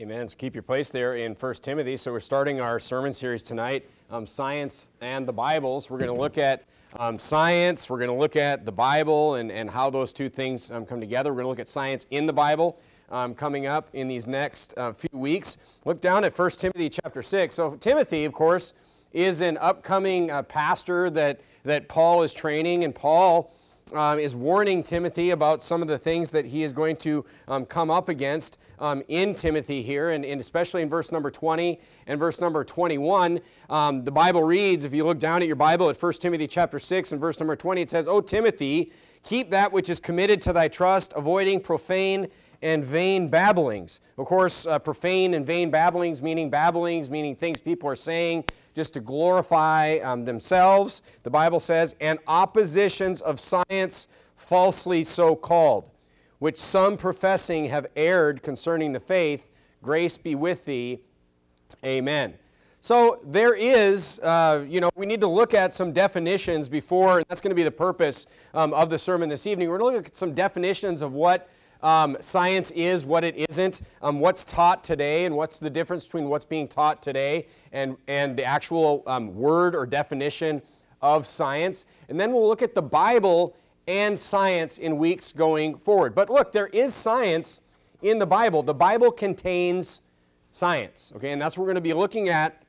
Amen. So keep your place there in 1 Timothy. So we're starting our sermon series tonight, um, Science and the Bibles. We're going to look at um, science, we're going to look at the Bible and, and how those two things um, come together. We're going to look at science in the Bible um, coming up in these next uh, few weeks. Look down at 1 Timothy chapter 6. So Timothy, of course, is an upcoming uh, pastor that, that Paul is training, and Paul um, is warning Timothy about some of the things that he is going to um, come up against um, in Timothy here, and, and, especially in verse number 20 and verse number 21. Um, the Bible reads, if you look down at your Bible at 1 Timothy chapter 6 and verse number 20, it says, O Timothy, keep that which is committed to thy trust, avoiding profane and vain babblings. Of course, uh, profane and vain babblings, meaning babblings, meaning things people are saying just to glorify um, themselves, the Bible says, and oppositions of science falsely so called, which some professing have erred concerning the faith. Grace be with thee. Amen. So there is, uh, you know, we need to look at some definitions before, and that's going to be the purpose um, of the sermon this evening. We're going to look at some definitions of what um, science is, what it isn't, um, what's taught today, and what's the difference between what's being taught today and, and the actual um, word or definition of science. And then we'll look at the Bible and science in weeks going forward. But look, there is science in the Bible. The Bible contains science, okay? And that's what we're going to be looking at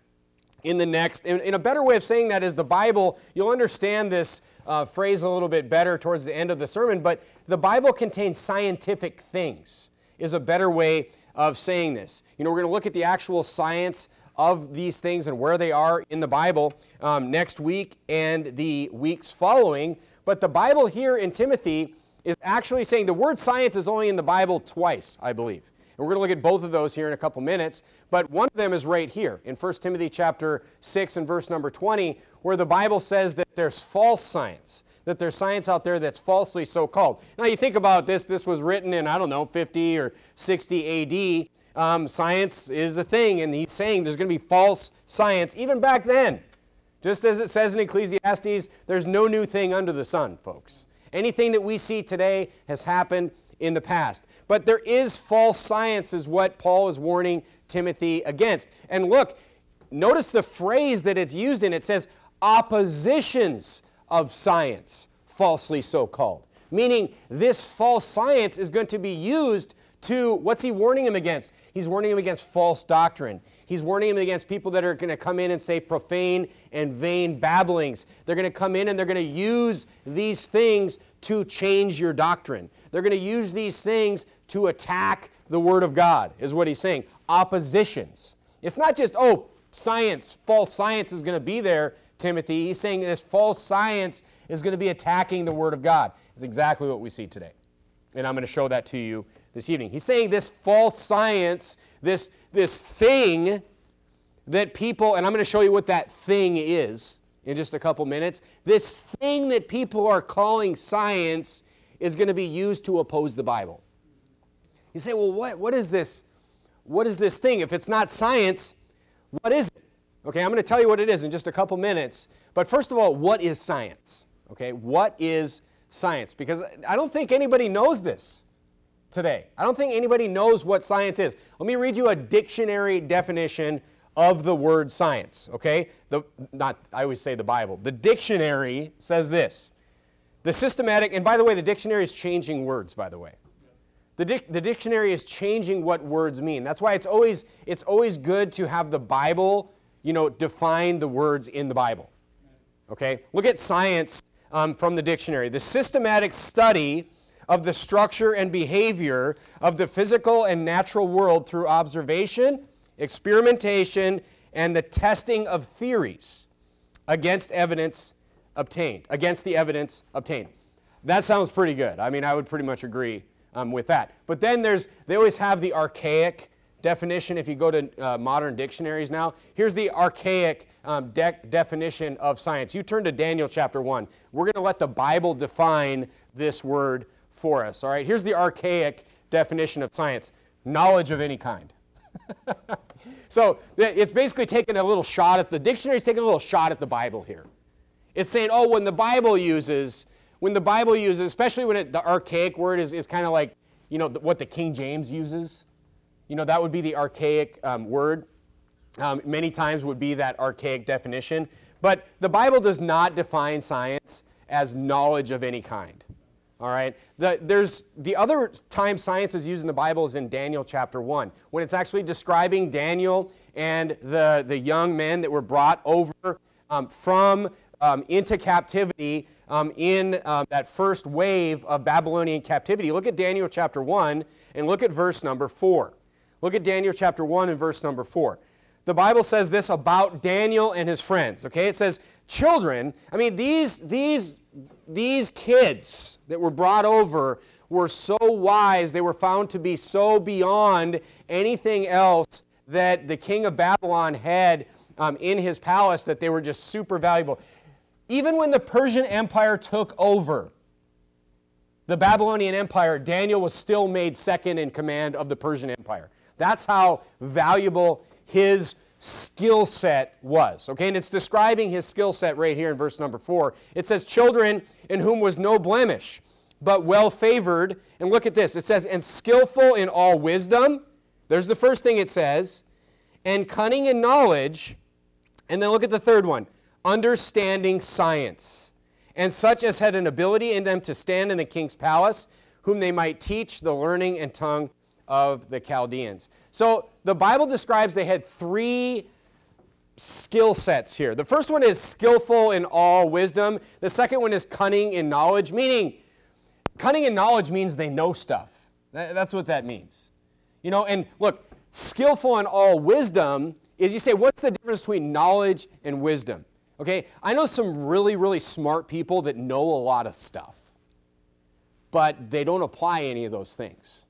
in the next. In, in a better way of saying that is the Bible, you'll understand this uh, phrase a little bit better towards the end of the sermon, but the Bible contains scientific things, is a better way of saying this. You know, we're going to look at the actual science of these things and where they are in the Bible um, next week and the weeks following. But the Bible here in Timothy is actually saying the word science is only in the Bible twice, I believe. And we're going to look at both of those here in a couple minutes. But one of them is right here in 1 Timothy chapter 6 and verse number 20, where the Bible says that there's false science, that there's science out there that's falsely so called. Now, you think about this, this was written in, I don't know, 50 or 60 AD. Um, science is a thing, and he's saying there's going to be false science even back then. Just as it says in Ecclesiastes, there's no new thing under the sun, folks. Anything that we see today has happened in the past. But there is false science, is what Paul is warning Timothy against. And look, notice the phrase that it's used in. It says, oppositions of science, falsely so called. Meaning, this false science is going to be used to, what's he warning him against? He's warning him against false doctrine. He's warning him against people that are going to come in and say profane and vain babblings. They're going to come in and they're going to use these things to change your doctrine. They're going to use these things to attack the Word of God, is what he's saying. Oppositions. It's not just, oh, science, false science is going to be there, Timothy. He's saying this false science is going to be attacking the Word of God. It's exactly what we see today. And I'm going to show that to you this evening. He's saying this false science, this, this thing that people, and I'm going to show you what that thing is in just a couple minutes. This thing that people are calling science is going to be used to oppose the Bible. You say, well, what, what is this? What is this thing? If it's not science, what is it? Okay, I'm going to tell you what it is in just a couple minutes. But first of all, what is science? Okay, what is science? Because I don't think anybody knows this today. I don't think anybody knows what science is. Let me read you a dictionary definition of the word science, okay? The, not, I always say the Bible. The dictionary says this. The systematic, and by the way, the dictionary is changing words, by the way. The, dic the dictionary is changing what words mean. That's why it's always, it's always good to have the Bible, you know, define the words in the Bible. Okay? Look at science um, from the dictionary. The systematic study of the structure and behavior of the physical and natural world through observation, experimentation, and the testing of theories against evidence obtained, against the evidence obtained. That sounds pretty good. I mean, I would pretty much agree um, with that. But then there's, they always have the archaic definition. If you go to uh, modern dictionaries now, here's the archaic um, de definition of science. You turn to Daniel chapter 1. We're going to let the Bible define this word for us. All right, here's the archaic definition of science knowledge of any kind. so it's basically taking a little shot at the dictionary's taking a little shot at the Bible here. It's saying, oh, when the Bible uses, when the Bible uses, especially when it, the archaic word is, is kind of like, you know, what the King James uses. you know, that would be the archaic um, word. Um, many times would be that archaic definition. But the Bible does not define science as knowledge of any kind. All right? The, there's, the other time science is used in the Bible is in Daniel chapter 1, when it's actually describing Daniel and the, the young men that were brought over um, from um, into captivity um, in um, that first wave of Babylonian captivity. Look at Daniel chapter 1 and look at verse number 4. Look at Daniel chapter 1 and verse number 4. The Bible says this about Daniel and his friends, okay? It says, children, I mean, these, these, these kids that were brought over were so wise, they were found to be so beyond anything else that the king of Babylon had um, in his palace that they were just super valuable. Even when the Persian Empire took over the Babylonian Empire, Daniel was still made second in command of the Persian Empire. That's how valuable his skill set was. Okay, and it's describing his skill set right here in verse number four. It says, Children in whom was no blemish, but well favored. And look at this it says, And skillful in all wisdom. There's the first thing it says, and cunning in knowledge. And then look at the third one understanding science, and such as had an ability in them to stand in the king's palace, whom they might teach the learning and tongue of the Chaldeans. So the Bible describes they had three skill sets here. The first one is skillful in all wisdom, the second one is cunning in knowledge, meaning cunning in knowledge means they know stuff. That's what that means. You know, and look, skillful in all wisdom is you say, what's the difference between knowledge and wisdom? Okay, I know some really, really smart people that know a lot of stuff, but they don't apply any of those things.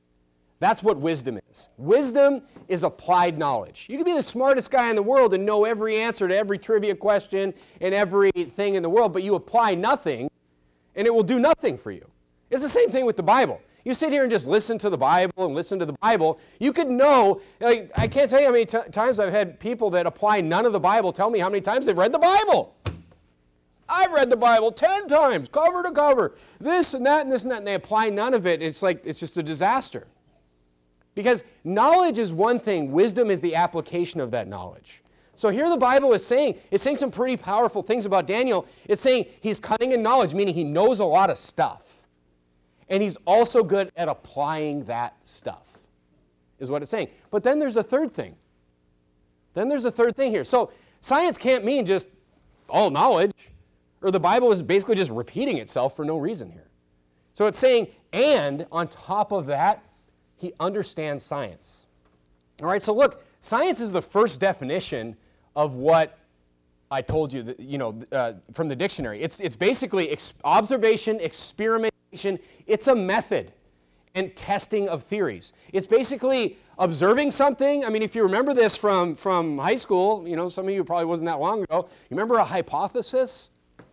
That's what wisdom is. Wisdom is applied knowledge. You can be the smartest guy in the world and know every answer to every trivia question and everything in the world, but you apply nothing and it will do nothing for you. It's the same thing with the Bible. You sit here and just listen to the Bible and listen to the Bible. You could know, like, I can't tell you how many times I've had people that apply none of the Bible tell me how many times they've read the Bible. I've read the Bible 10 times, cover to cover, this and that and this and that, and they apply none of it. It's like, it's just a disaster. Because knowledge is one thing, wisdom is the application of that knowledge. So here the Bible is saying, it's saying some pretty powerful things about Daniel. It's saying he's cunning in knowledge, meaning he knows a lot of stuff and he's also good at applying that stuff, is what it's saying. But then there's a third thing. Then there's a third thing here. So science can't mean just all knowledge, or the Bible is basically just repeating itself for no reason here. So it's saying, and on top of that, he understands science. All right, so look, science is the first definition of what I told you, that, you know, uh, from the dictionary. It's, it's basically ex- observation, experiment, it's a method and testing of theories. It's basically observing something. I mean, if you remember this from, from high school, you know, some of you probably wasn't that long ago. You remember a hypothesis? I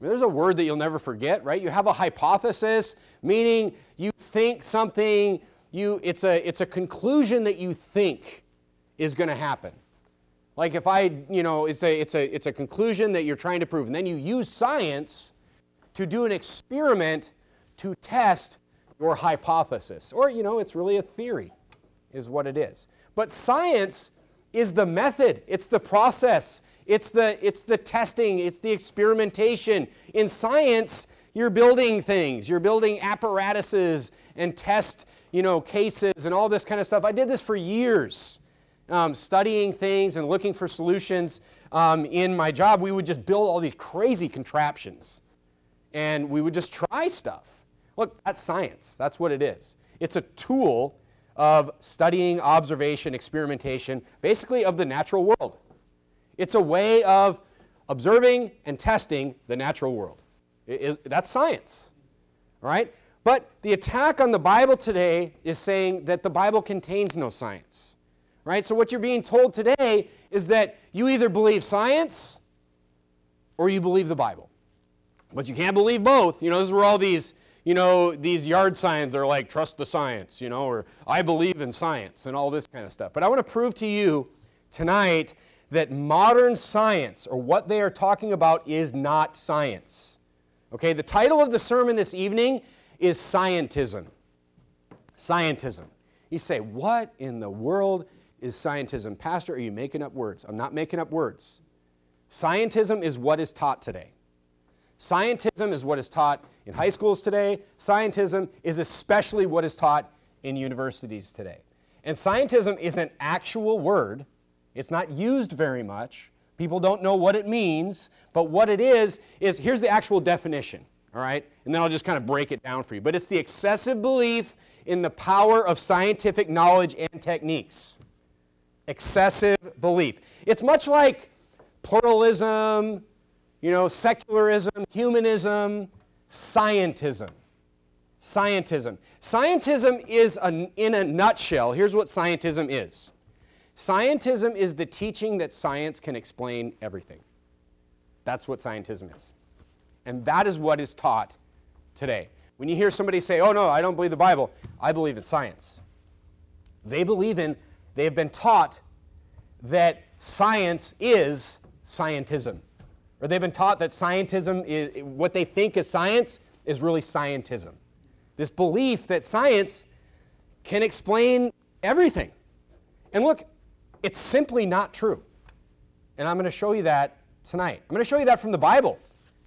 mean, there's a word that you'll never forget, right? You have a hypothesis, meaning you think something, you, it's, a, it's a conclusion that you think is going to happen. Like if I, you know, it's a, it's, a, it's a conclusion that you're trying to prove. And then you use science to do an experiment to test your hypothesis. Or, you know, it's really a theory, is what it is. But science is the method, it's the process, it's the, it's the testing, it's the experimentation. In science, you're building things, you're building apparatuses and test, you know, cases and all this kind of stuff. I did this for years. Um, studying things and looking for solutions um, in my job, we would just build all these crazy contraptions and we would just try stuff. Look, that's science. That's what it is. It's a tool of studying, observation, experimentation, basically of the natural world. It's a way of observing and testing the natural world. that's science, all right? But the attack on the Bible today is saying that the Bible contains no science, right? So what you're being told today is that you either believe science or you believe the Bible. But you can't believe both. You know, this is where all these you know, these yard signs are like, trust the science, you know, or I believe in science and all this kind of stuff. But I want to prove to you tonight that modern science, or what they are talking about, is not science. Okay, the title of the sermon this evening is Scientism. Scientism. You say, What in the world is scientism? Pastor, are you making up words? I'm not making up words. Scientism is what is taught today. Scientism is what is taught in high schools today. Scientism is especially what is taught in universities today. And scientism is an actual word, it's not used very much. People don't know what it means, but what it is, is here's the actual definition, all right? And then I'll just kind of break it down for you. But it's the excessive belief in the power of scientific knowledge and techniques. Excessive belief. It's much like pluralism, you know, secularism, humanism, scientism. Scientism. Scientism is, a, in a nutshell, here's what scientism is Scientism is the teaching that science can explain everything. That's what scientism is. And that is what is taught today. When you hear somebody say, oh no, I don't believe the Bible, I believe in science. They believe in, they have been taught that science is scientism. Or they've been taught that scientism is, what they think is science is really scientism. This belief that science can explain everything. And look, it's simply not true. And I'm going to show you that tonight. I'm going to show you that from the Bible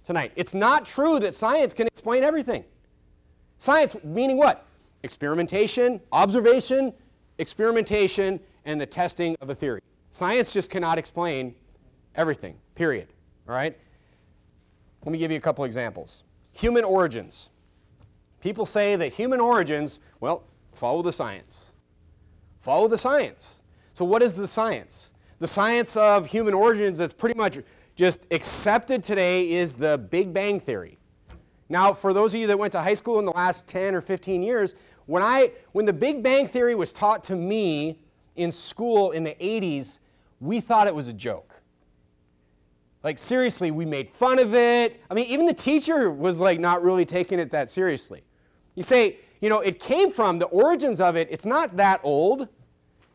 tonight. It's not true that science can explain everything. Science meaning what? Experimentation, observation, experimentation, and the testing of a theory. Science just cannot explain everything, period. All right? Let me give you a couple examples. Human origins. People say that human origins, well, follow the science. Follow the science. So, what is the science? The science of human origins that's pretty much just accepted today is the Big Bang Theory. Now, for those of you that went to high school in the last 10 or 15 years, when, I, when the Big Bang Theory was taught to me in school in the 80s, we thought it was a joke. Like, seriously, we made fun of it. I mean, even the teacher was like not really taking it that seriously. You say, you know, it came from the origins of it, it's not that old.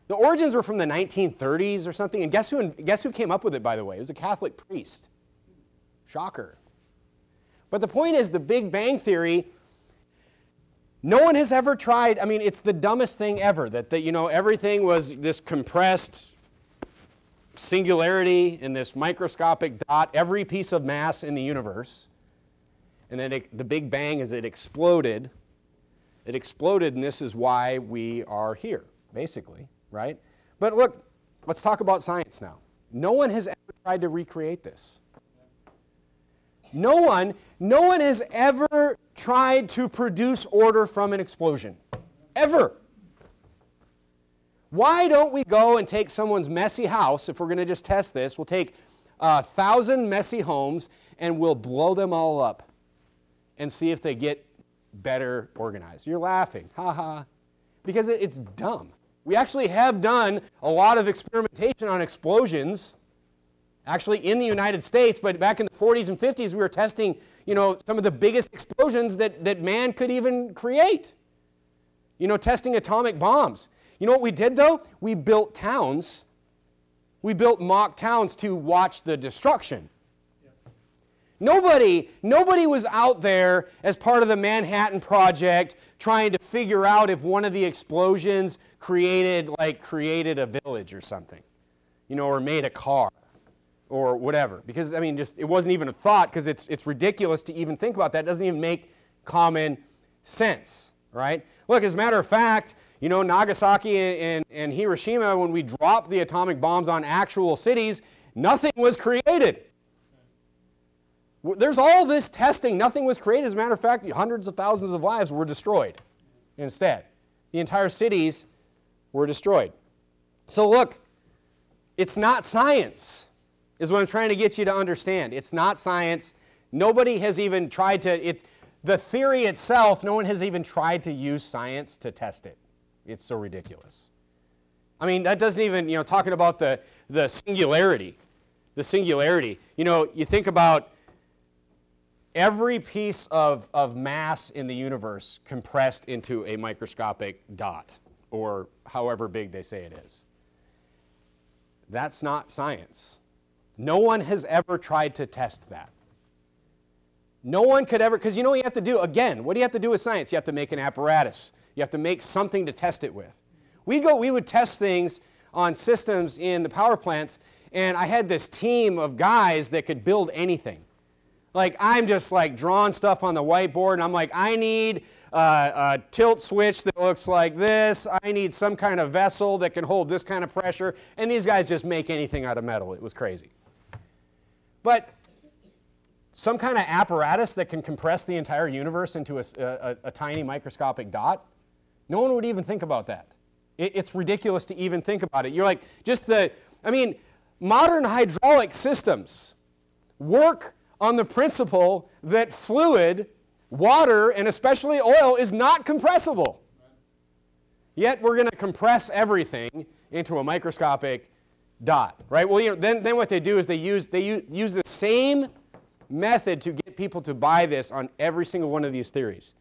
The origins were from the 1930s or something. And guess who, guess who came up with it, by the way? It was a Catholic priest. Shocker. But the point is, the Big Bang Theory, no one has ever tried. I mean, it's the dumbest thing ever that, that you know, everything was this compressed singularity in this microscopic dot, every piece of mass in the universe. And then it, the Big Bang, as it exploded, it exploded, and this is why we are here, basically right? But look, let's talk about science now. No one has ever tried to recreate this. No one, no one has ever tried to produce order from an explosion. Ever. Why don't we go and take someone's messy house, if we're going to just test this, we'll take a thousand messy homes and we'll blow them all up and see if they get better organized. You're laughing, ha ha, because it's dumb. We actually have done a lot of experimentation on explosions, actually in the United States, but back in the 40s and 50s, we were testing, you know, some of the biggest explosions that, that man could even create. You know, testing atomic bombs. You know what we did though? We built towns. We built mock towns to watch the destruction. Nobody, nobody was out there as part of the Manhattan Project trying to figure out if one of the explosions created like created a village or something, you know, or made a car or whatever. Because I mean, just it wasn't even a thought because it's it's ridiculous to even think about that. It doesn't even make common sense, right? Look, as a matter of fact, you know, Nagasaki and, and, and Hiroshima, when we dropped the atomic bombs on actual cities, nothing was created. There's all this testing. Nothing was created. As a matter of fact, hundreds of thousands of lives were destroyed instead. The entire cities were destroyed. So, look, it's not science, is what I'm trying to get you to understand. It's not science. Nobody has even tried to, it, the theory itself, no one has even tried to use science to test it. It's so ridiculous. I mean, that doesn't even, you know, talking about the, the singularity, the singularity. You know, you think about every piece of, of mass in the universe compressed into a microscopic dot, or however big they say it is. That's not science. No one has ever tried to test that. No one could ever, because you know what you have to do? Again, what do you have to do with science? You have to make an apparatus. You have to make something to test it with. we go, we would test things on systems in the power plants, and I had this team of guys that could build anything. Like I'm just like drawing stuff on the whiteboard, and I'm like, I need uh, a tilt switch that looks like this. I need some kind of vessel that can hold this kind of pressure. And these guys just make anything out of metal. It was crazy. But some kind of apparatus that can compress the entire universe into a, a, a tiny microscopic dot, no one would even think about that. It, it's ridiculous to even think about it. You're like, just the, I mean, modern hydraulic systems work on the principle that fluid, water, and especially oil is not compressible. Yet we're going to compress everything into a microscopic dot, right? Well, you know, then, then what they do is they use, they use, use the same method to get people to buy this on every single one of these theories.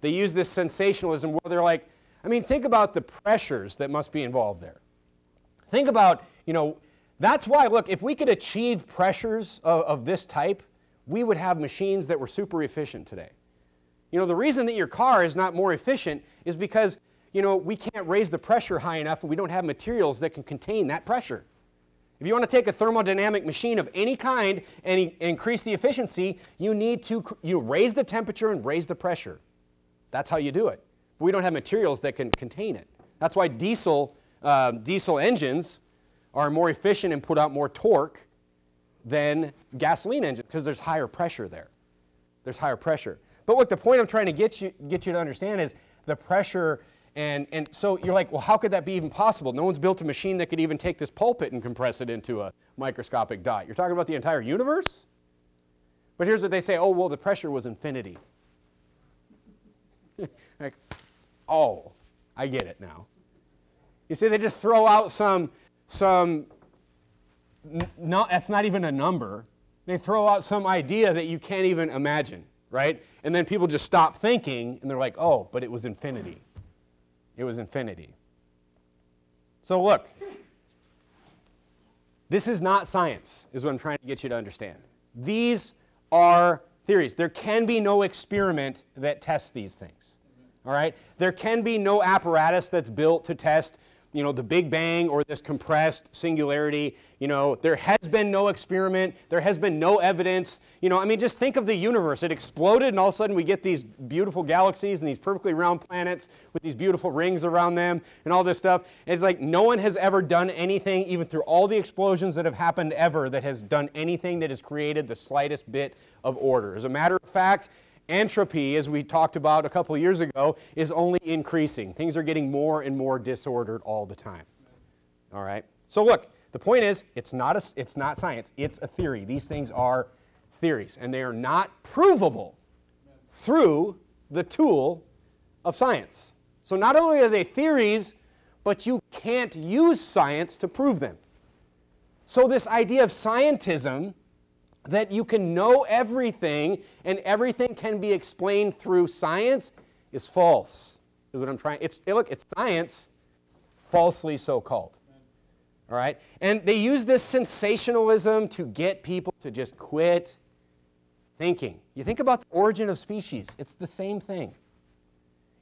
They use this sensationalism where they're like, I mean, think about the pressures that must be involved there. Think about, you know, that's why, look, if we could achieve pressures of, of this type, we would have machines that were super efficient today. You know, the reason that your car is not more efficient is because, you know, we can't raise the pressure high enough and we don't have materials that can contain that pressure. If you want to take a thermodynamic machine of any kind and increase the efficiency, you need to you raise the temperature and raise the pressure. That's how you do it. But we don't have materials that can contain it. That's why diesel, uh, diesel engines are more efficient and put out more torque than gasoline engines because there's higher pressure there. There's higher pressure. But what the point I'm trying to get you, get you to understand is the pressure and, and so you're like, well, how could that be even possible? No one's built a machine that could even take this pulpit and compress it into a microscopic dot. You're talking about the entire universe? But here's what they say oh, well, the pressure was infinity. like, oh, I get it now. You see, they just throw out some some, no, that's not even a number. They throw out some idea that you can't even imagine, right? And then people just stop thinking and they're like, oh, but it was infinity. It was infinity. So look, this is not science, is what I'm trying to get you to understand. These are theories. There can be no experiment that tests these things. All right? There can be no apparatus that's built to test you know, the Big Bang or this compressed singularity. You know, there has been no experiment. There has been no evidence. You know, I mean, just think of the universe. It exploded, and all of a sudden we get these beautiful galaxies and these perfectly round planets with these beautiful rings around them and all this stuff. it's like no one has ever done anything, even through all the explosions that have happened ever, that has done anything that has created the slightest bit of order. As a matter of fact, Entropy, as we talked about a couple years ago, is only increasing. Things are getting more and more disordered all the time. All right? So look, the point is, it's not, a, it's not science, it's a theory. These things are theories, and they are not provable through the tool of science. So not only are they theories, but you can't use science to prove them. So this idea of scientism that you can know everything and everything can be explained through science is false. Is what I'm trying. It's look, it's science, falsely so called. All right? And they use this sensationalism to get people to just quit thinking. You think about the origin of species, it's the same thing.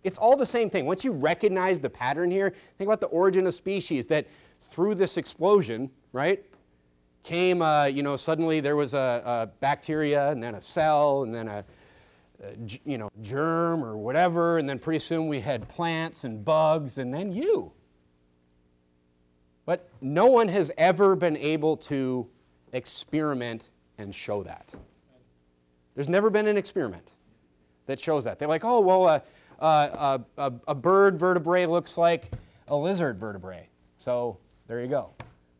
It's all the same thing. Once you recognize the pattern here, think about the origin of species that through this explosion, right? Came, uh, you know, suddenly there was a, a, bacteria and then a cell and then a, a, you know, germ or whatever, and then pretty soon we had plants and bugs and then you. But no one has ever been able to experiment and show that. There's never been an experiment that shows that. They're like, oh, well, uh, uh, a, a bird vertebrae looks like a lizard vertebrae. So there you go.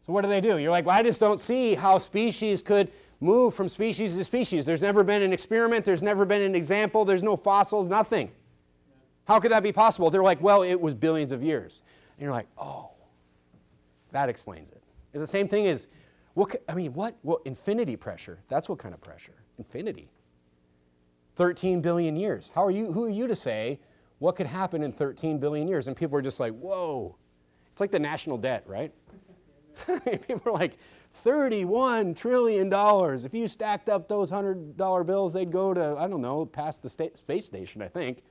So what do they do? You're like, well, I just don't see how species could move from species to species. There's never been an experiment. There's never been an example. There's no fossils, nothing. How could that be possible? They're like, well, it was billions of years. And you're like, oh, that explains it. It's the same thing as, what, I mean, what? Well, infinity pressure. That's what kind of pressure? Infinity. 13 billion years. How are you, who are you to say what could happen in 13 billion years? And people are just like, whoa. It's like the national debt, right? People are like, $31 trillion. If you stacked up those $100 bills, they'd go to, I don't know, past the space station, I think.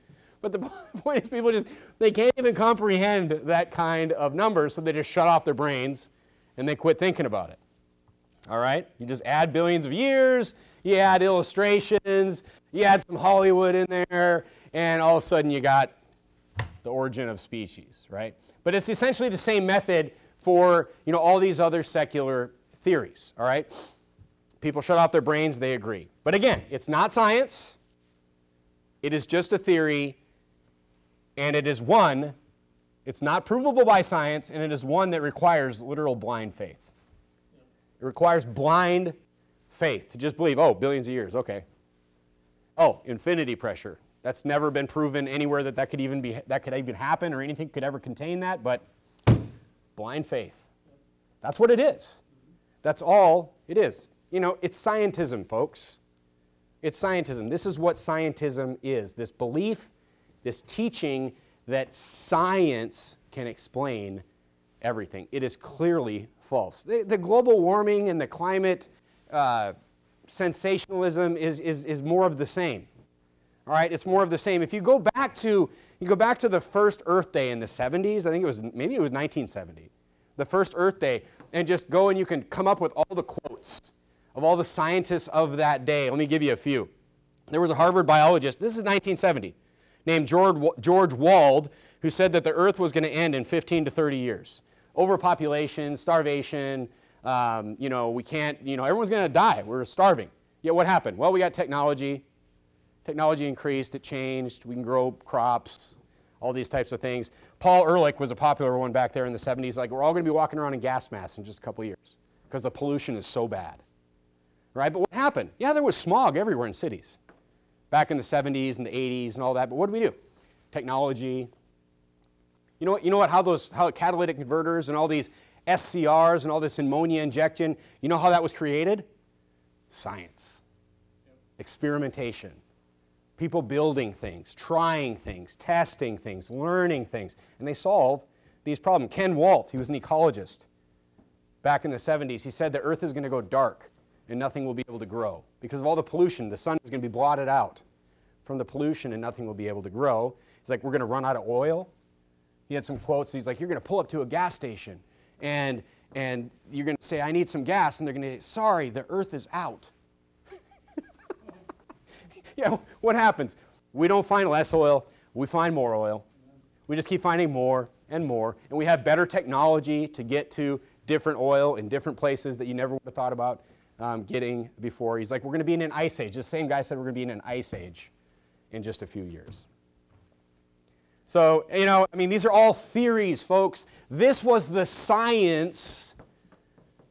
But the point is, people just, they can't even comprehend that kind of number, so they just shut off their brains and they quit thinking about it. All right? You just add billions of years, you add illustrations, you add some Hollywood in there, and all of a sudden you got the origin of species, right? But it's essentially the same method for, you know, all these other secular theories, all right? People shut off their brains, they agree. But again, it's not science. It is just a theory, and it is one, it's not provable by science, and it is one that requires literal blind faith. It requires blind faith to just believe, oh, billions of years, okay. Oh, infinity pressure. That's never been proven anywhere that that could even be that could even happen or anything could ever contain that, but blind faith. That's what it is. That's all it is. You know, it's scientism, folks. It's scientism. This is what scientism is this belief, this teaching that science can explain everything. It is clearly false. The, the global warming and the climate uh, sensationalism is, is, is more of the same. All right, it's more of the same. If you go back to you go back to the first Earth Day in the 70s, I think it was maybe it was 1970, the first Earth Day, and just go and you can come up with all the quotes of all the scientists of that day. Let me give you a few. There was a Harvard biologist, this is 1970, named George, George Wald, who said that the Earth was going to end in 15 to 30 years. Overpopulation, starvation, um, you know, we can't, you know, everyone's going to die. We're starving. Yet what happened? Well, we got technology. Technology increased, it changed. We can grow crops, all these types of things. Paul Ehrlich was a popular one back there in the 70s. Like, we're all going to be walking around in gas masks in just a couple years because the pollution is so bad right? But what happened? Yeah, there was smog everywhere in cities back in the 70s and the 80s and all that. But what did we do? Technology. You know what? You know what? How those how catalytic converters and all these SCRs and all this ammonia injection. You know how that was created? Science, experimentation, people building things, trying things, testing things, learning things, and they solve these problems. Ken Watt, he was an ecologist back in the 70s. He said the Earth is going to go dark and nothing will be able to grow. Because of all the pollution, the sun is going to be blotted out from the pollution and nothing will be able to grow. He's like, we're going to run out of oil. He had some quotes. He's like, you're going to pull up to a gas station and, and you're going to say, I need some gas. And they're going to say, sorry, the earth is out. yeah, what happens? We don't find less oil, we find more oil. We just keep finding more and more. And we have better technology to get to different oil in different places that you never would have thought about um, getting before. He's like, we're going to be in an ice age. The same guy said we're going to be in an ice age in just a few years. So, you know, I mean, these are all theories, folks. This was the science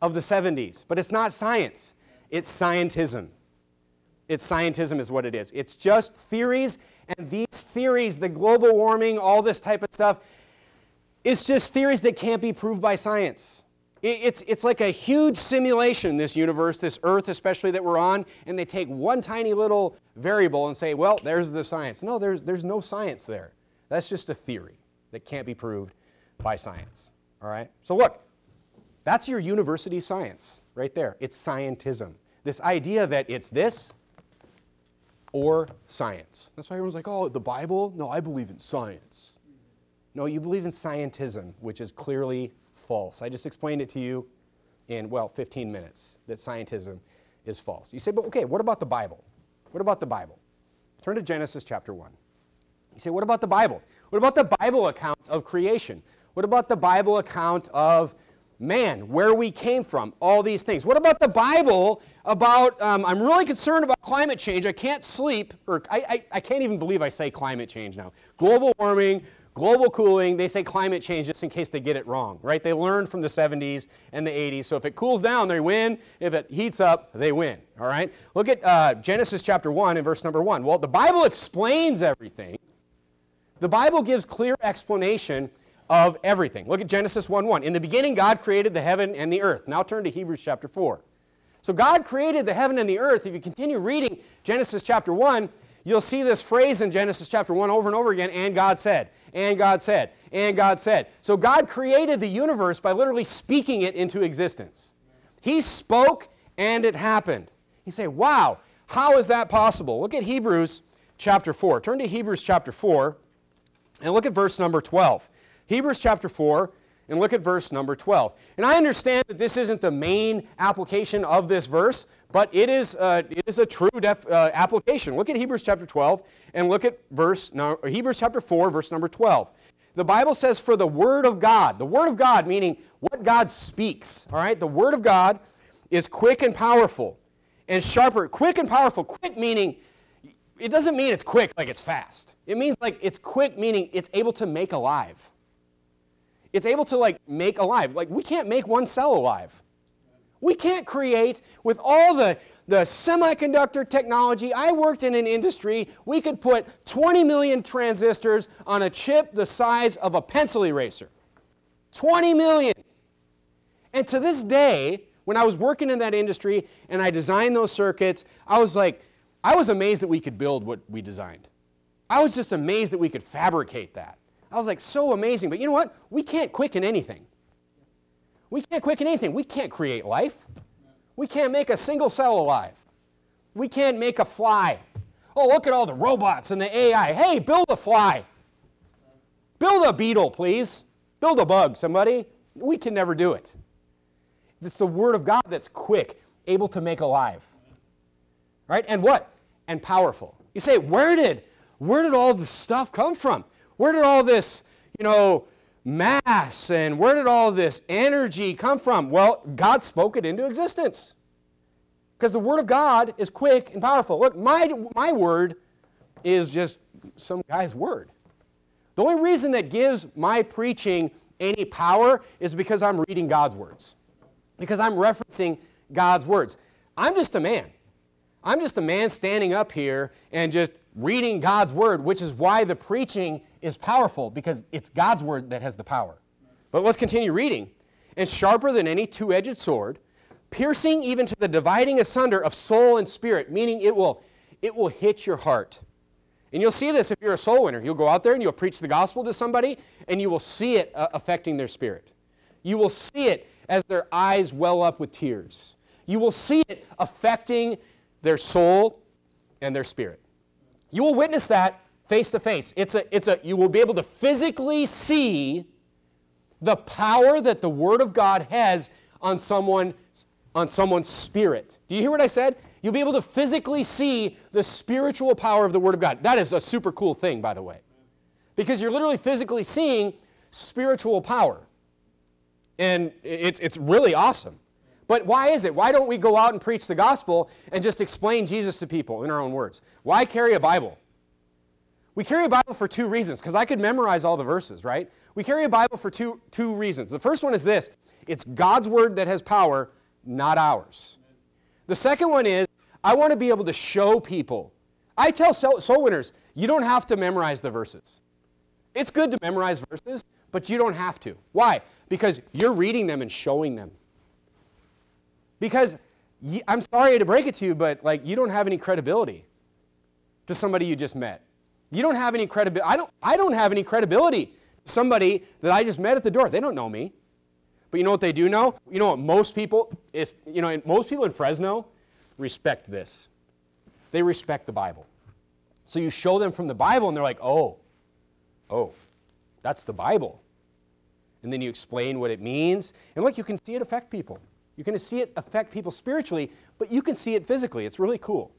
of the 70s, but it's not science, it's scientism. It's scientism, is what it is. It's just theories, and these theories, the global warming, all this type of stuff, it's just theories that can't be proved by science. It's, it's like a huge simulation, this universe, this Earth especially that we're on, and they take one tiny little variable and say, well, there's the science. No, there's, there's no science there. That's just a theory that can't be proved by science. All right? So look, that's your university science right there. It's scientism. This idea that it's this or science. That's why everyone's like, oh, the Bible? No, I believe in science. No, you believe in scientism, which is clearly false. I just explained it to you in, well, 15 minutes that scientism is false. You say, but okay, what about the Bible? What about the Bible? Turn to Genesis chapter 1. You say, what about the Bible? What about the Bible account of creation? What about the Bible account of man, where we came from, all these things? What about the Bible about, um, I'm really concerned about climate change. I can't sleep, or I, I, I can't even believe I say climate change now. Global warming, Global cooling, they say climate change just in case they get it wrong, right? They learned from the 70s and the 80s. So if it cools down, they win. If it heats up, they win, all right? Look at uh, Genesis chapter 1 and verse number 1. Well, the Bible explains everything. The Bible gives clear explanation of everything. Look at Genesis 1 1. In the beginning, God created the heaven and the earth. Now turn to Hebrews chapter 4. So God created the heaven and the earth. If you continue reading Genesis chapter 1, you'll see this phrase in Genesis chapter 1 over and over again, and God said, and God said, and God said. So God created the universe by literally speaking it into existence. He spoke and it happened. You say, wow, how is that possible? Look at Hebrews chapter 4. Turn to Hebrews chapter 4. and look at verse number 12. Hebrews chapter 4 and look at verse number 12. And I understand that this isn't the main application of this verse, but it is, uh, it is a true def, uh, application. Look at Hebrews chapter 12 and look at verse no, Hebrews chapter 4, verse number 12. The Bible says, For the Word of God, the Word of God meaning what God speaks, all right? The Word of God is quick and powerful and sharper. Quick and powerful. Quick meaning, it doesn't mean it's quick like it's fast. It means like it's quick meaning it's able to make alive it's able to like make alive. Like we can't make one cell alive. We can't create with all the, the semiconductor technology. I worked in an industry, we could put 20 million transistors on a chip the size of a pencil eraser. 20 million. And to this day, when I was working in that industry and I designed those circuits, I was like, I was amazed that we could build what we designed. I was just amazed that we could fabricate that. I was like, so amazing. But you know what? We can't quicken anything. We can't quicken anything. We can't create life. We can't make a single cell alive. We can't make a fly. Oh, look at all the robots and the AI. Hey, build a fly. Build a beetle, please. Build a bug, somebody. We can never do it. It's the Word of God that's quick, able to make alive. Right? And what? And powerful. You say, where did, where did all the stuff come from? Where did all this, you know, mass and where did all this energy come from? Well, God spoke it into existence. Because the Word of God is quick and powerful. Look, my, my word is just some guy's word. The only reason that gives my preaching any power is because I'm reading God's words, because I'm referencing God's words. I'm just a man. I'm just a man standing up here and just reading God's word, which is why the preaching is powerful, because it's God's word that has the power. But let's continue reading. And sharper than any two edged sword, piercing even to the dividing asunder of soul and spirit, meaning it will, it will hit your heart. And you'll see this if you're a soul winner. You'll go out there and you'll preach the gospel to somebody, and you will see it uh, affecting their spirit. You will see it as their eyes well up with tears. You will see it affecting their soul and their spirit. You will witness that face to face. It's a, it's a, you will be able to physically see the power that the Word of God has on someone on someone's spirit. Do you hear what I said? You'll be able to physically see the spiritual power of the Word of God. That is a super cool thing, by the way. Because you're literally physically seeing spiritual power. And it's, it's really awesome. But why is it? Why don't we go out and preach the gospel and just explain Jesus to people in our own words? Why carry a Bible? We carry a Bible for two reasons, because I could memorize all the verses, right? We carry a Bible for two, two reasons. The first one is this it's God's word that has power, not ours. The second one is I want to be able to show people. I tell soul winners, you don't have to memorize the verses. It's good to memorize verses, but you don't have to. Why? Because you're reading them and showing them. Because I'm sorry to break it to you, but like you don't have any credibility to somebody you just met. You don't have any credibility. I don't, I don't have any credibility. Somebody that I just met at the door, they don't know me. But you know what they do know? You know what most people is, you know, most people in Fresno respect this. They respect the Bible. So you show them from the Bible and they're like, oh, oh, that's the Bible. And then you explain what it means. And look, you can see it affect people. You're going to see it affect people spiritually, but you can see it physically. It's really cool.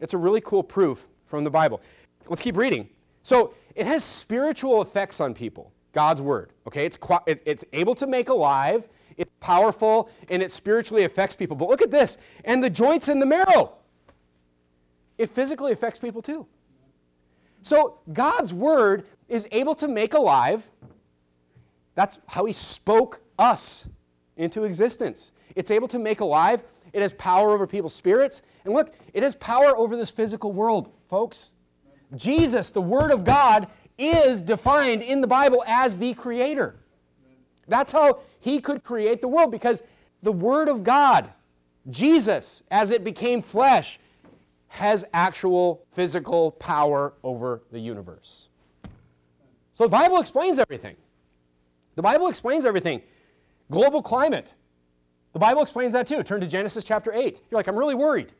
It's a really cool proof from the Bible. Let's keep reading. So it has spiritual effects on people, God's word. Okay, it's, it's able to make alive, it's powerful, and it spiritually affects people. But look at this and the joints and the marrow. It physically affects people too. So God's word is able to make alive. That's how He spoke us into existence. It's able to make alive. It has power over people's spirits. And look, it has power over this physical world, folks. Jesus, the Word of God, is defined in the Bible as the Creator. That's how He could create the world because the Word of God, Jesus, as it became flesh, has actual physical power over the universe. So the Bible explains everything. The Bible explains everything. Global climate, the Bible explains that too. Turn to Genesis chapter 8. You're like, I'm really worried.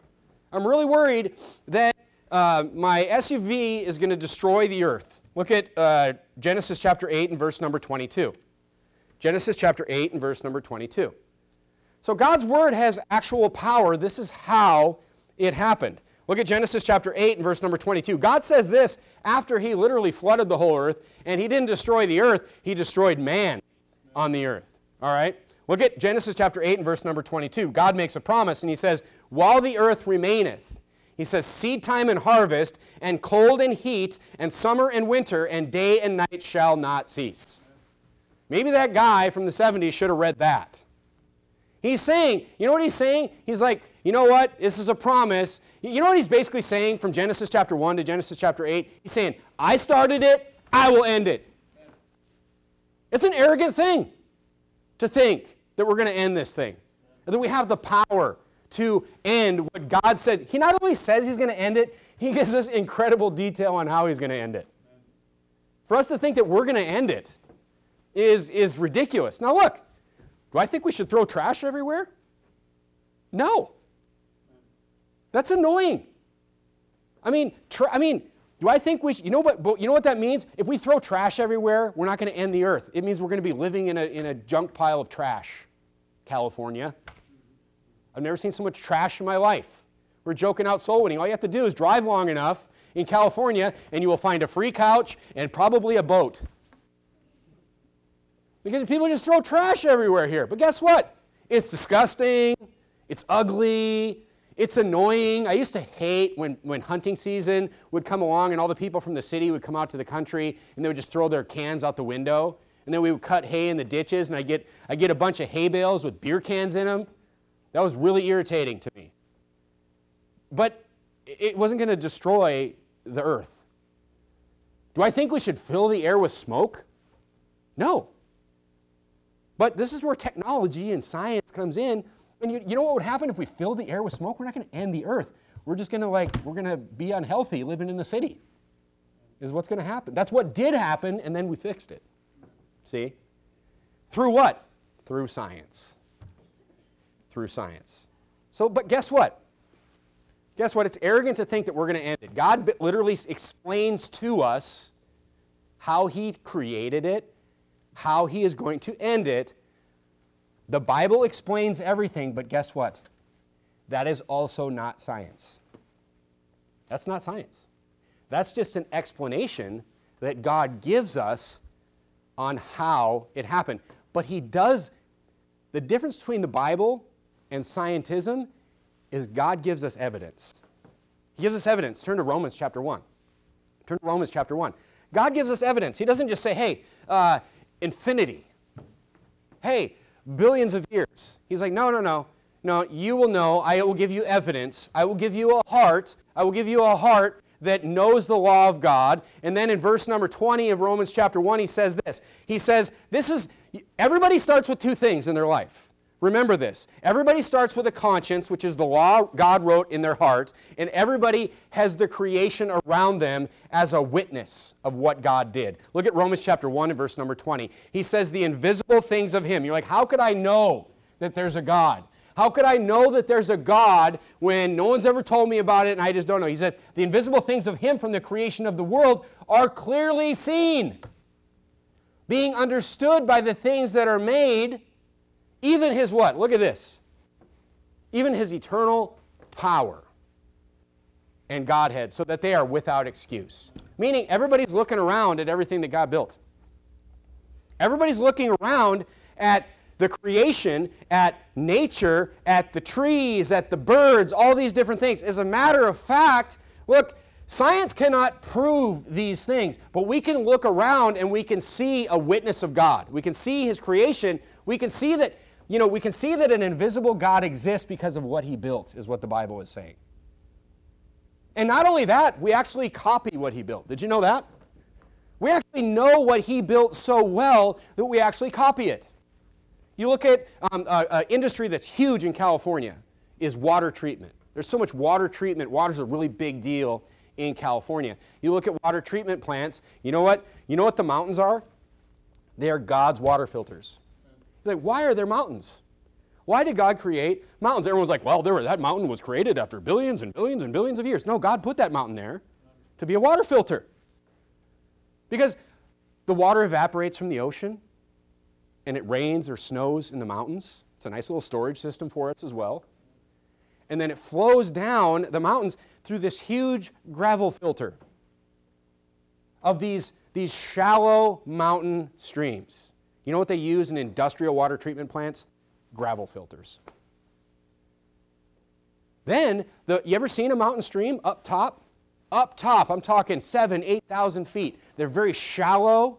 I'm really worried that uh, my SUV is going to destroy the earth. Look at uh, Genesis chapter 8 and verse number 22. Genesis chapter 8 and verse number 22. So God's word has actual power. This is how it happened. Look at Genesis chapter 8 and verse number 22. God says this after he literally flooded the whole earth, and he didn't destroy the earth, he destroyed man on the earth. All right? Look at Genesis chapter 8 and verse number 22. God makes a promise, and he says, While the earth remaineth, he says, seed time and harvest, and cold and heat, and summer and winter, and day and night shall not cease. Maybe that guy from the 70s should have read that. He's saying, you know what he's saying? He's like, you know what? This is a promise. You know what he's basically saying from Genesis chapter 1 to Genesis chapter 8? He's saying, I started it, I will end it. It's an arrogant thing to think that we're going to end this thing, that we have the power to end what God says. He not only says he's going to end it, he gives us incredible detail on how he's going to end it. For us to think that we're going to end it is, is ridiculous. Now, look, do I think we should throw trash everywhere? No. That's annoying. I mean, I mean, do I think we should, you know what, you know what that means? If we throw trash everywhere, we're not going to end the earth. It means we're going to be living in a, in a junk pile of trash, California. I've never seen so much trash in my life. We're joking out soul winning. All you have to do is drive long enough in California and you will find a free couch and probably a boat. Because people just throw trash everywhere here. But guess what? It's disgusting. It's ugly. It's annoying. I used to hate when, when hunting season would come along and all the people from the city would come out to the country and they would just throw their cans out the window. And then we would cut hay in the ditches and I get, I get a bunch of hay bales with beer cans in them. That was really irritating to me. But it wasn't going to destroy the earth. Do I think we should fill the air with smoke? No. But this is where technology and science comes in. And you, you know what would happen if we filled the air with smoke? We're not going to end the earth. We're just going to like, we're going to be unhealthy living in the city, is what's going to happen. That's what did happen, and then we fixed it. See? Through what? Through science. Through science. So, but guess what? Guess what? It's arrogant to think that we're going to end it. God literally explains to us how He created it how he is going to end it. The Bible explains everything, but guess what? That is also not science. That's not science. That's just an explanation that God gives us on how it happened. But he does, the difference between the Bible and scientism is God gives us evidence. He gives us evidence. Turn to Romans chapter 1. Turn to Romans chapter 1. God gives us evidence. He doesn't just say, hey, uh, infinity. Hey, billions of years. He's like, no, no, no. No, you will know. I will give you evidence. I will give you a heart. I will give you a heart that knows the law of God. And then in verse number 20 of Romans chapter 1, he says this. He says, This is, everybody starts with two things in their life. Remember this. Everybody starts with a conscience, which is the law God wrote in their heart, and everybody has the creation around them as a witness of what God did. Look at Romans chapter 1 and verse number 20. He says, The invisible things of Him. You're like, how could I know that there's a God? How could I know that there's a God when no one's ever told me about it and I just don't know? He said, The invisible things of Him from the creation of the world are clearly seen, being understood by the things that are made even his what? Look at this. Even his eternal power and Godhead, so that they are without excuse. Meaning, everybody's looking around at everything that God built. Everybody's looking around at the creation, at nature, at the trees, at the birds, all these different things. As a matter of fact, look, science cannot prove these things, but we can look around and we can see a witness of God. We can see His creation. We can see that you know, we can see that an invisible God exists because of what he built, is what the Bible is saying. And not only that, we actually copy what he built. Did you know that? We actually know what he built so well that we actually copy it. You look at um, an industry that's huge in California is water treatment. There's so much water treatment. Water's a really big deal in California. You look at water treatment plants. You know what? You know what the mountains are? They are God's water filters. Like, why are there mountains? Why did God create mountains? Everyone's like, well, there, that mountain was created after billions and billions and billions of years. No, God put that mountain there to be a water filter. Because the water evaporates from the ocean and it rains or snows in the mountains. It's a nice little storage system for us as well. And then it flows down the mountains through this huge gravel filter of these, these shallow mountain streams. You know what they use in industrial water treatment plants? Gravel filters. Then, the, you ever seen a mountain stream up top? Up top, I'm talking seven, 8,000 feet. They're very shallow,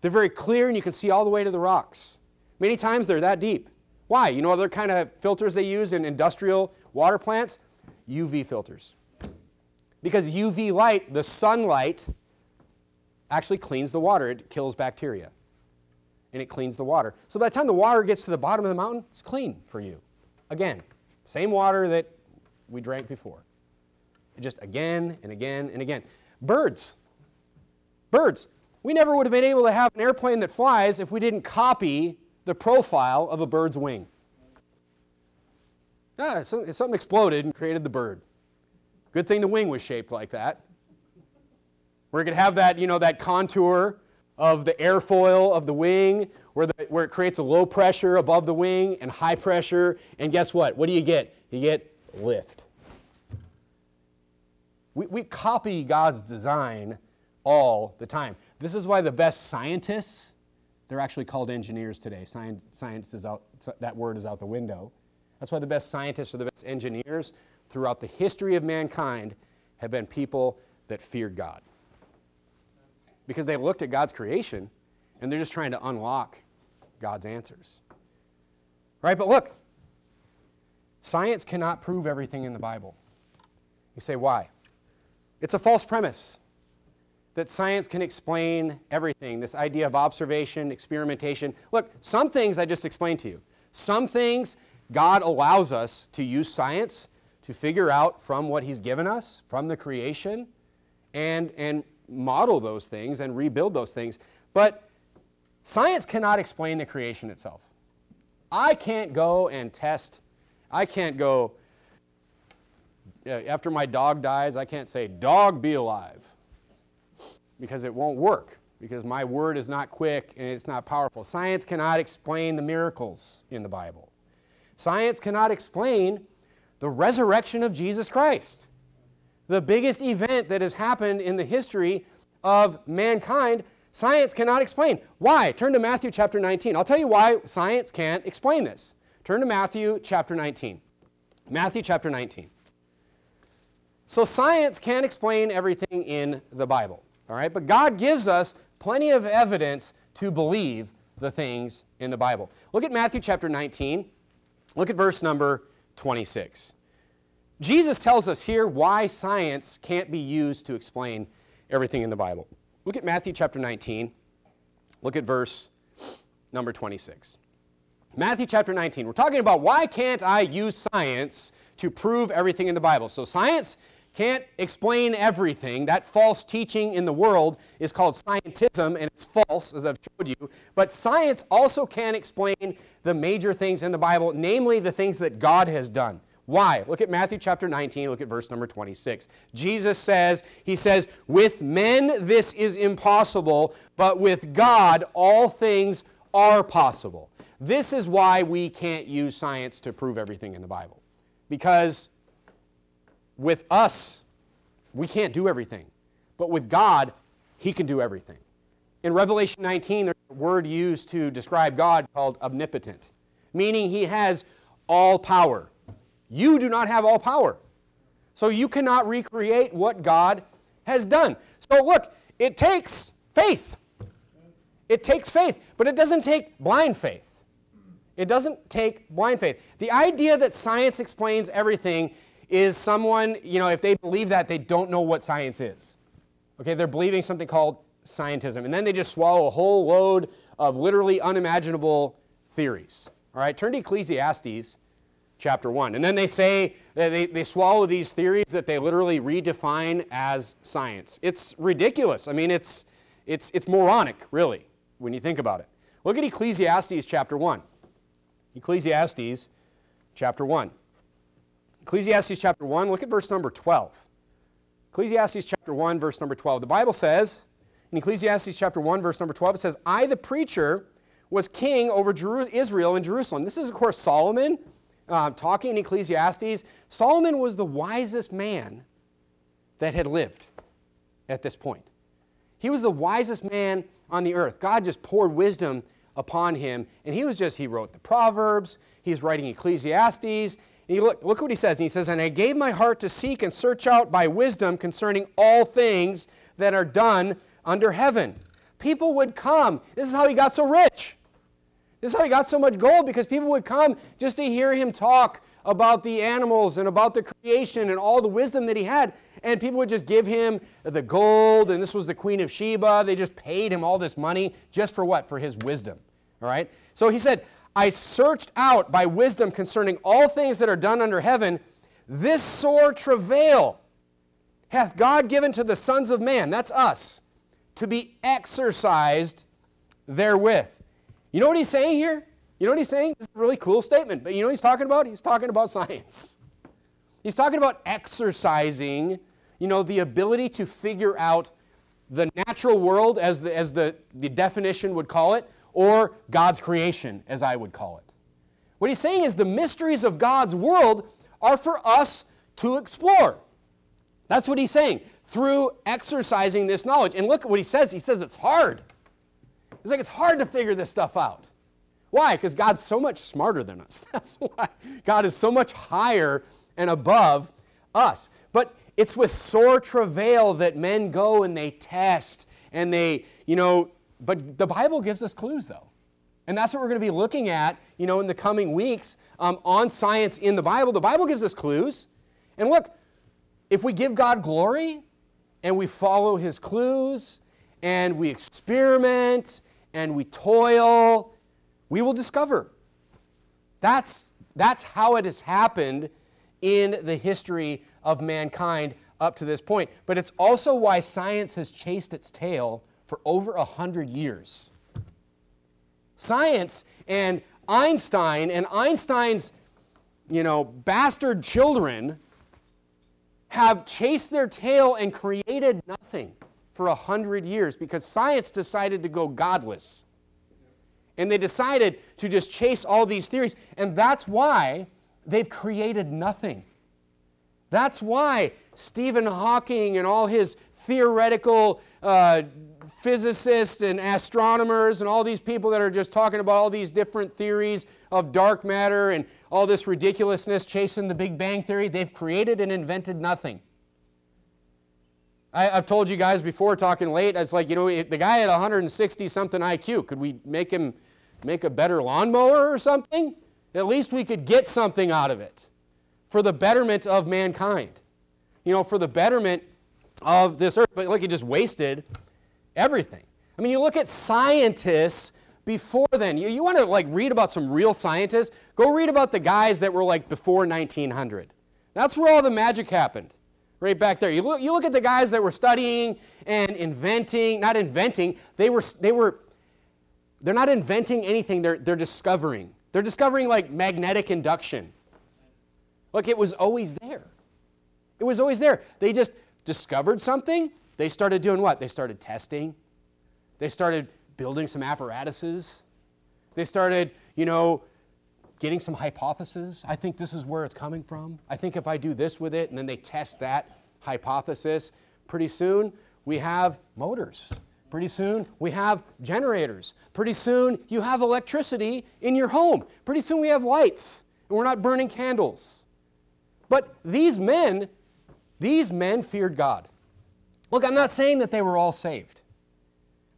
they're very clear, and you can see all the way to the rocks. Many times they're that deep. Why? You know other kind of filters they use in industrial water plants? UV filters. Because UV light, the sunlight, actually cleans the water. It kills bacteria. And it cleans the water. So by the time the water gets to the bottom of the mountain, it's clean for you. Again, same water that we drank before. Just again and again and again. Birds. Birds. We never would have been able to have an airplane that flies if we didn't copy the profile of a bird's wing. Ah, something exploded and created the bird. Good thing the wing was shaped like that. Where it could have that, you know, that contour of the airfoil of the wing, where, the, where it creates a low pressure above the wing and high pressure. And guess what? What do you get? You get lift. We, we copy God's design all the time. This is why the best scientists, they're actually called engineers today. Science, science is out, that word is out the window. That's why the best scientists or the best engineers throughout the history of mankind have been people that feared God. Because they looked at God's creation and they're just trying to unlock God's answers. Right? But look, science cannot prove everything in the Bible. You say, why? It's a false premise that science can explain everything. This idea of observation, experimentation. Look, some things I just explained to you. Some things God allows us to use science to figure out from what He's given us, from the creation, and, and model those things and rebuild those things. But science cannot explain the creation itself. I can't go and test, I can't go, uh, after my dog dies, I can't say, dog be alive, because it won't work, because my word is not quick and it's not powerful. Science cannot explain the miracles in the Bible. Science cannot explain the resurrection of Jesus Christ, the biggest event that has happened in the history of mankind. Science cannot explain. Why? Turn to Matthew chapter 19. I'll tell you why science can't explain this. Turn to Matthew chapter 19. Matthew chapter 19. So science can't explain everything in the Bible, all right? But God gives us plenty of evidence to believe the things in the Bible. Look at Matthew chapter 19. Look at verse number 26. Jesus tells us here why science can't be used to explain everything in the Bible. Look at Matthew chapter 19. Look at verse number 26. Matthew chapter 19. We're talking about why can't I use science to prove everything in the Bible? So science can't explain everything. That false teaching in the world is called scientism, and it's false, as I've showed you. But science also can explain the major things in the Bible, namely the things that God has done. Why? Look at Matthew chapter 19, look at verse number 26. Jesus says, He says, With men this is impossible, but with God all things are possible. This is why we can't use science to prove everything in the Bible. Because with us, we can't do everything. But with God, He can do everything. In Revelation 19, there's a word used to describe God called omnipotent, meaning He has all power. You do not have all power. So you cannot recreate what God has done. So look, it takes faith. It takes faith, but it doesn't take blind faith. It doesn't take blind faith. The idea that science explains everything is someone, you know, if they believe that, they don't know what science is. Okay, they're believing something called scientism. And then they just swallow a whole load of literally unimaginable theories. All right, turn to Ecclesiastes chapter 1. And then they say, they, they swallow these theories that they literally redefine as science. It's ridiculous. I mean, it's, it's, it's moronic, really, when you think about it. Look at Ecclesiastes chapter 1. Ecclesiastes chapter 1. Ecclesiastes chapter 1, look at verse number 12. Ecclesiastes chapter 1, verse number 12. The Bible says in Ecclesiastes chapter 1, verse number 12, it says, I, the preacher, was king over Jeru- Israel in Jerusalem. This is, of course, Solomon uh, talking in Ecclesiastes. Solomon was the wisest man that had lived at this point. He was the wisest man on the earth. God just poured wisdom upon him, and he was just, he wrote the Proverbs, he's writing Ecclesiastes. And he look, look what he says. And he says, And I gave my heart to seek and search out by wisdom concerning all things that are done under heaven. People would come. This is how he got so rich. This is how he got so much gold because people would come just to hear him talk about the animals and about the creation and all the wisdom that he had. And people would just give him the gold, and this was the Queen of Sheba. They just paid him all this money just for what? For his wisdom. All right? So he said, I searched out by wisdom concerning all things that are done under heaven. This sore travail hath God given to the sons of man, that's us, to be exercised therewith. You know what he's saying here? You know what he's saying? It's a really cool statement, but you know what he's talking about? He's talking about science. He's talking about exercising, you know, the ability to figure out the natural world as the, as the, the definition would call it, or God's creation as I would call it. What he's saying is the mysteries of God's world are for us to explore. That's what he's saying through exercising this knowledge. And look at what he says. He says it's hard. He's like, it's hard to figure this stuff out. Why? Because God's so much smarter than us. That's why God is so much higher and above us. But it's with sore travail that men go and they test and they, you know, but the Bible gives us clues though. And that's what we're going to be looking at, you know, in the coming weeks um, on science in the Bible. The Bible gives us clues. And look, if we give God glory and we follow his clues and we experiment and we toil, we will discover. That's, that's how it has happened in the history of mankind up to this point. But it's also why science has chased its tail for over a hundred years. Science and Einstein and Einstein's, you know, bastard children have chased their tail and created nothing for a hundred years because science decided to go godless. And they decided to just chase all these theories. And that's why they've created nothing. That's why Stephen Hawking and all his theoretical uh, physicists and astronomers and all these people that are just talking about all these different theories of dark matter and all this ridiculousness chasing the Big Bang Theory, they've created and invented nothing. I, have told you guys before, talking late, it's like, you know, the guy had 160 something IQ. Could we make him make a better lawnmower or something? At least we could get something out of it for the betterment of mankind. You know, for the betterment of this earth. But look, he just wasted everything. I mean, you look at scientists before then. You, you want to like read about some real scientists? Go read about the guys that were like before 1900. That's where all the magic happened right back there. You look, you look at the guys that were studying and inventing, not inventing, they were, they were, they're not inventing anything, they're, they're discovering. They're discovering like magnetic induction. Look, it was always there. It was always there. They just discovered something. They started doing what? They started testing. They started building some apparatuses. They started, you know, getting some hypotheses. I think this is where it's coming from. I think if I do this with it, and then they test that hypothesis, pretty soon we have motors. Pretty soon we have generators. Pretty soon you have electricity in your home. Pretty soon we have lights, and we're not burning candles. But these men, these men feared God. Look, I'm not saying that they were all saved.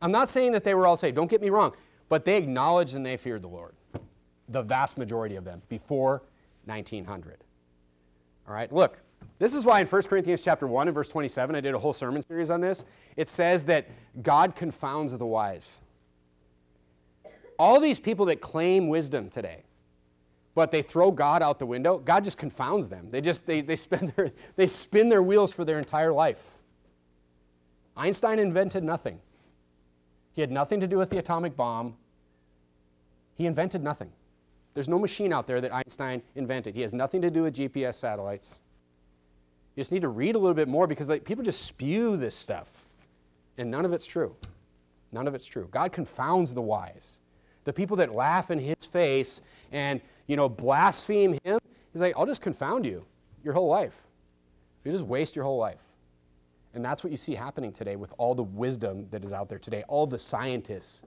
I'm not saying that they were all saved. Don't get me wrong. But they acknowledged and they feared the Lord the vast majority of them before 1900. All right, look, this is why in 1 Corinthians chapter 1 and verse 27, I did a whole sermon series on this. It says that God confounds the wise. All these people that claim wisdom today, but they throw God out the window, God just confounds them. They just they, they, spin their, they spin their wheels for their entire life. Einstein invented nothing. He had nothing to do with the atomic bomb. He invented nothing. There's no machine out there that Einstein invented. He has nothing to do with GPS satellites. You just need to read a little bit more because like, people just spew this stuff. And none of it's true. None of it's true. God confounds the wise. The people that laugh in his face and, you know, blaspheme him, he's like, I'll just confound you your whole life. You just waste your whole life. And that's what you see happening today with all the wisdom that is out there today, all the scientists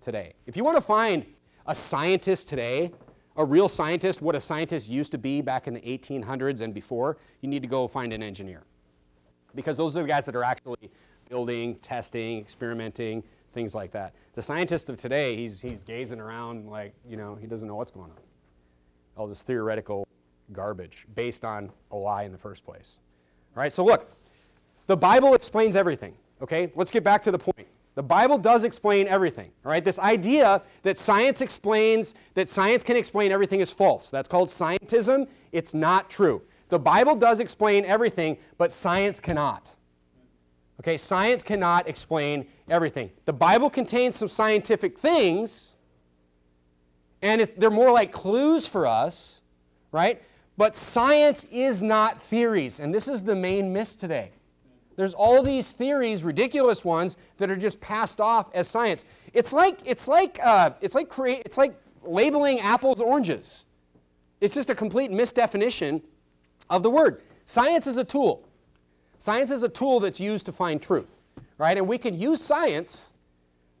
today. If you want to find a scientist today, a real scientist, what a scientist used to be back in the 1800s and before, you need to go find an engineer. Because those are the guys that are actually building, testing, experimenting, things like that. The scientist of today, he's, he's gazing around like, you know, he doesn't know what's going on. All this theoretical garbage based on a lie in the first place. All right, so look, the Bible explains everything, okay? Let's get back to the point. The Bible does explain everything, right? This idea that science explains, that science can explain everything is false. That's called scientism. It's not true. The Bible does explain everything, but science cannot. Okay, science cannot explain everything. The Bible contains some scientific things, and they're more like clues for us, right? But science is not theories, and this is the main miss today. There's all these theories, ridiculous ones, that are just passed off as science. It's like it's like uh, it's like create it's like labeling apples oranges. It's just a complete misdefinition of the word. Science is a tool. Science is a tool that's used to find truth, right? And we can use science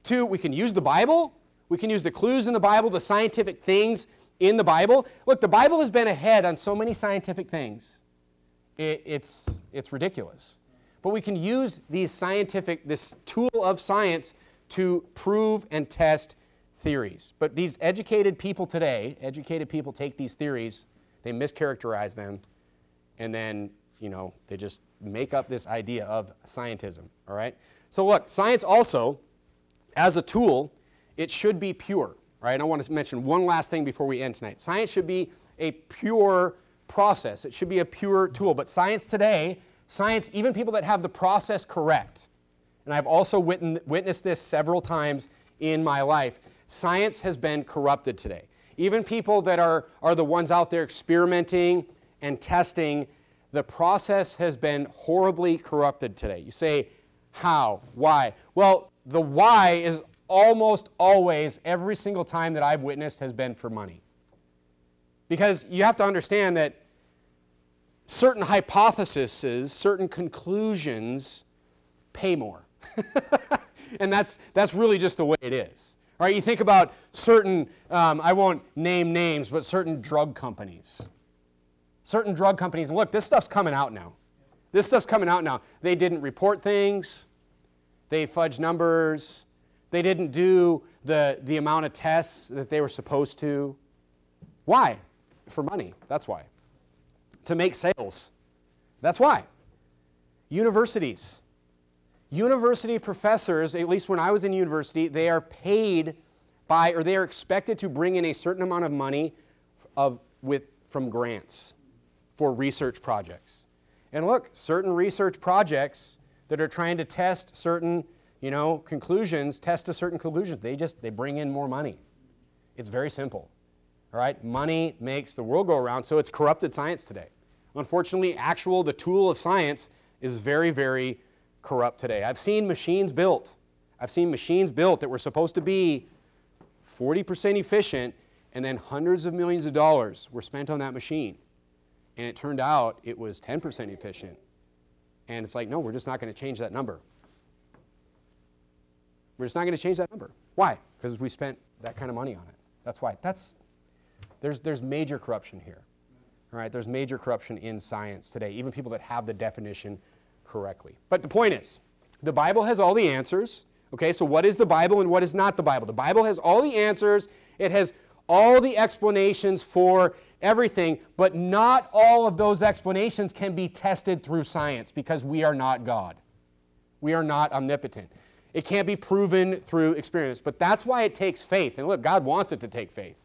to, we can use the Bible, we can use the clues in the Bible, the scientific things in the Bible. Look, the Bible has been ahead on so many scientific things. It, it's, it's ridiculous. But we can use these scientific, this tool of science to prove and test theories. But these educated people today, educated people take these theories, they mischaracterize them, and then, you know, they just make up this idea of scientism, all right? So look, science also, as a tool, it should be pure, right? I want to mention one last thing before we end tonight. Science should be a pure process. It should be a pure tool. But science today, science, even people that have the process correct, and I've also witnessed this several times in my life, science has been corrupted today. Even people that are, are the ones out there experimenting and testing the process has been horribly corrupted today. You say, how? Why? Well, the why is almost always, every single time that I've witnessed, has been for money. Because you have to understand that certain hypotheses, certain conclusions pay more. and that's, that's really just the way it is. Right, you think about certain, um, I won't name names, but certain drug companies certain drug companies, look, this stuff's coming out now. This stuff's coming out now. They didn't report things, they fudged numbers, they didn't do the, the amount of tests that they were supposed to. Why? For money. That's why. To make sales. That's why. Universities. University professors, at least when I was in university, they are paid by, or they are expected to bring in a certain amount of money of, with, from grants for research projects. And look, certain research projects that are trying to test certain, you know, conclusions, test to certain conclusions, they just they bring in more money. It's very simple. All right? Money makes the world go around, so it's corrupted science today. Unfortunately, actual the tool of science is very very corrupt today. I've seen machines built. I've seen machines built that were supposed to be 40% efficient and then hundreds of millions of dollars were spent on that machine and it turned out it was 10% efficient. And it's like, no, we're just not going to change that number. We're just not going to change that number. Why? Because we spent that kind of money on it. That's why. That's, there's, there's major corruption here. Right, there's major corruption in science today, even people that have the definition correctly. But the point is, the Bible has all the answers. Okay, so what is the Bible and what is not the Bible? The Bible has all the answers. It has all the explanations for everything, but not all of those explanations can be tested through science because we are not God. We are not omnipotent. It can't be proven through experience, but that's why it takes faith. And look, God wants it to take faith.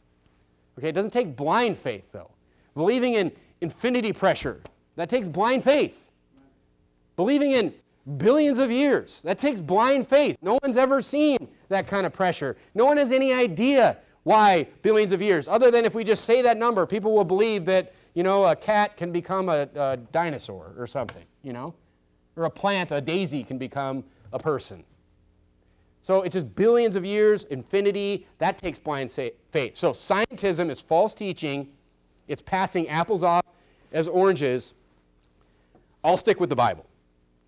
Okay, it doesn't take blind faith, though. Believing in infinity pressure, that takes blind faith. Believing in billions of years, that takes blind faith. No one's ever seen that kind of pressure. No one has any idea why billions of years? Other than if we just say that number, people will believe that, you know, a cat can become a, a dinosaur or something, you know? Or a plant, a daisy, can become a person. So it's just billions of years, infinity, that takes blind faith. So scientism is false teaching. It's passing apples off as oranges. I'll stick with the Bible,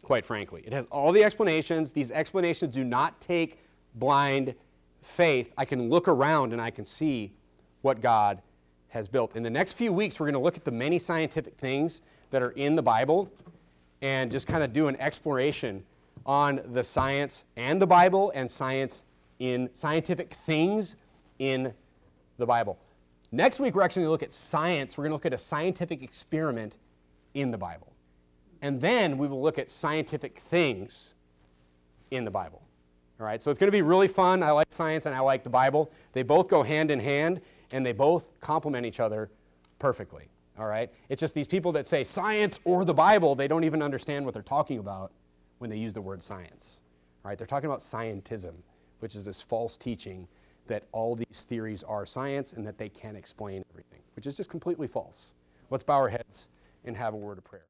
quite frankly. It has all the explanations. These explanations do not take blind faith. I can look around and I can see what God has built. In the next few weeks, we're going to look at the many scientific things that are in the Bible and just kind of do an exploration on the science and the Bible and science in scientific things in the Bible. Next week, we're actually going to look at science. We're going to look at a scientific experiment in the Bible. And then we will look at scientific things in the Bible. All right, so it's going to be really fun. I like science and I like the Bible. They both go hand in hand and they both complement each other perfectly. All right, it's just these people that say science or the Bible, they don't even understand what they're talking about when they use the word science. Right? They're talking about scientism, which is this false teaching that all these theories are science and that they can explain everything, which is just completely false. Let's bow our heads and have a word of prayer.